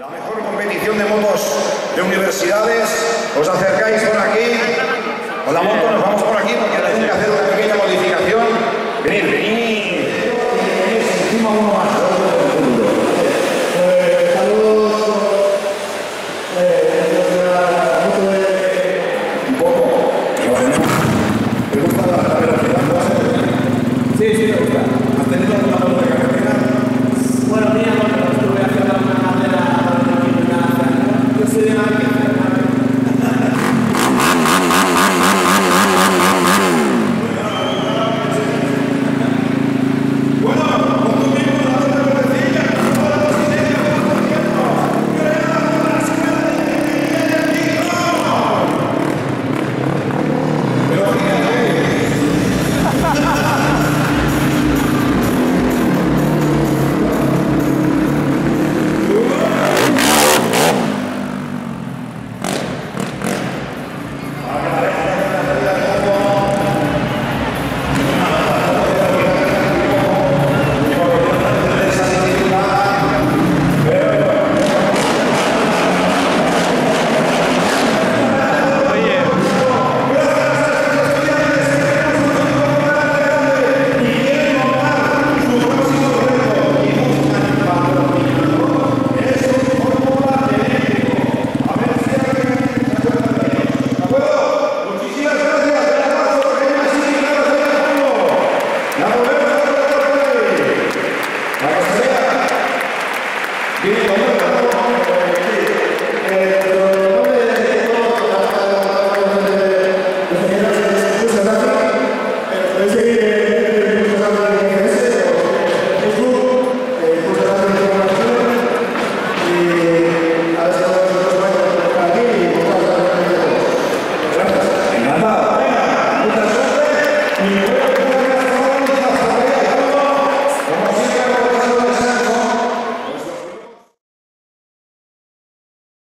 La mejor competición de motos de universidades. Os acercáis por aquí. Con la moto nos vamos por aquí porque tenemos que hacer una pequeña modificación. Venid,